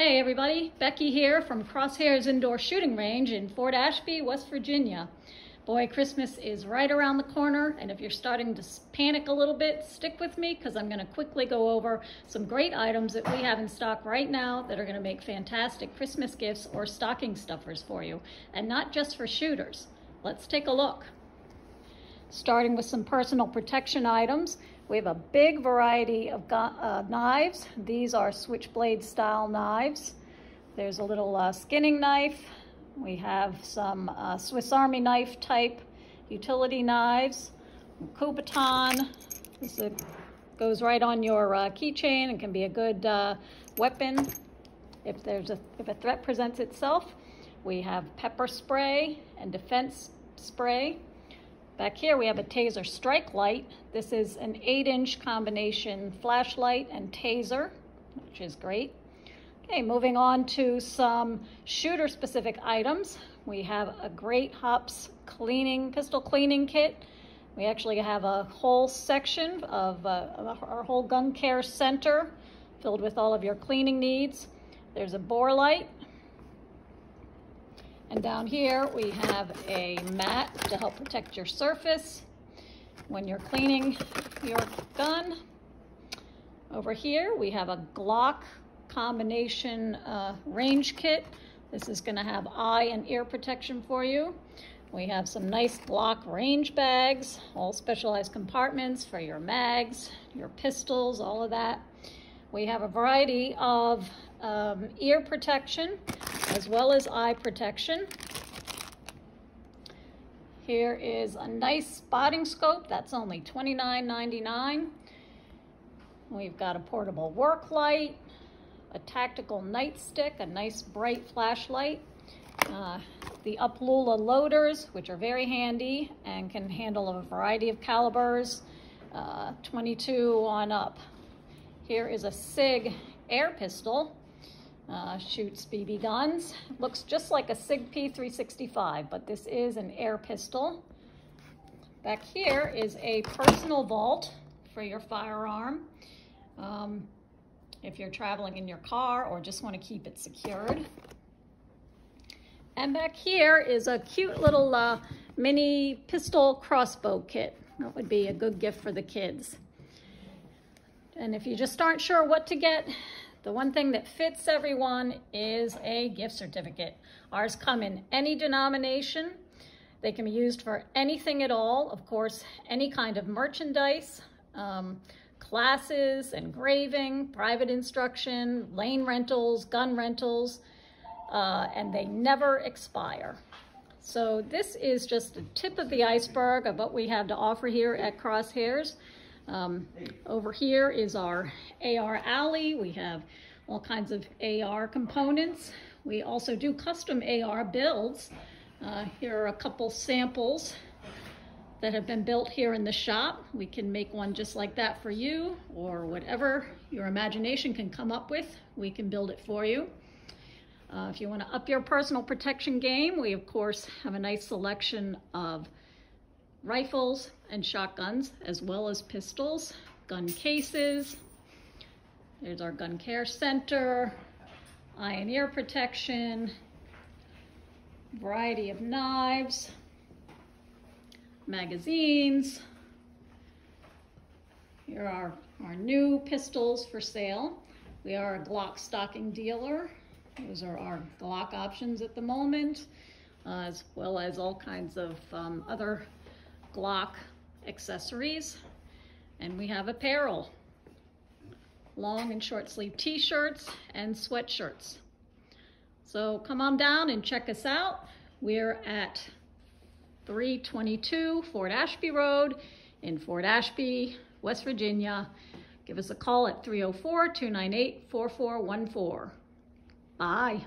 Hey everybody, Becky here from Crosshairs Indoor Shooting Range in Fort Ashby, West Virginia. Boy, Christmas is right around the corner, and if you're starting to panic a little bit, stick with me because I'm going to quickly go over some great items that we have in stock right now that are going to make fantastic Christmas gifts or stocking stuffers for you, and not just for shooters. Let's take a look. Starting with some personal protection items, we have a big variety of uh, knives. These are switchblade style knives. There's a little uh, skinning knife. We have some uh, Swiss Army knife type utility knives. Kubotan. This is, goes right on your uh, keychain and can be a good uh, weapon if there's a if a threat presents itself. We have pepper spray and defense spray. Back here we have a taser strike light. This is an eight inch combination flashlight and taser, which is great. Okay, moving on to some shooter specific items. We have a great Hoppe's cleaning, pistol cleaning kit. We actually have a whole section of uh, our whole gun care center filled with all of your cleaning needs. There's a bore light, and down here we have a mat to help protect your surface when you're cleaning your gun. Over here we have a Glock combination uh, range kit. This is gonna have eye and ear protection for you. We have some nice Glock range bags, all specialized compartments for your mags, your pistols, all of that. We have a variety of um, ear protection as well as eye protection. Here is a nice spotting scope. That's only $29.99. We've got a portable work light, a tactical nightstick, a nice bright flashlight, uh, the UpLULA loaders, which are very handy and can handle a variety of calibers, uh, 22 on up. Here is a SIG air pistol uh, shoots BB guns. Looks just like a SIG P365, but this is an air pistol. Back here is a personal vault for your firearm. Um, if you're traveling in your car or just want to keep it secured. And back here is a cute little uh, mini pistol crossbow kit. That would be a good gift for the kids. And if you just aren't sure what to get, the one thing that fits everyone is a gift certificate. Ours come in any denomination. They can be used for anything at all. Of course, any kind of merchandise, um, classes, engraving, private instruction, lane rentals, gun rentals, uh, and they never expire. So this is just the tip of the iceberg of what we have to offer here at Crosshairs. Um, over here is our AR alley. We have all kinds of AR components. We also do custom AR builds. Uh, here are a couple samples that have been built here in the shop. We can make one just like that for you or whatever your imagination can come up with, we can build it for you. Uh, if you want to up your personal protection game, we of course have a nice selection of rifles and shotguns, as well as pistols, gun cases. There's our gun care center, eye and ear protection, variety of knives, magazines. Here are our new pistols for sale. We are a Glock stocking dealer. Those are our Glock options at the moment, uh, as well as all kinds of um, other Glock accessories. And we have apparel, long and short sleeve t-shirts and sweatshirts. So come on down and check us out. We're at 322 Fort Ashby Road in Fort Ashby, West Virginia. Give us a call at 304-298-4414. Bye.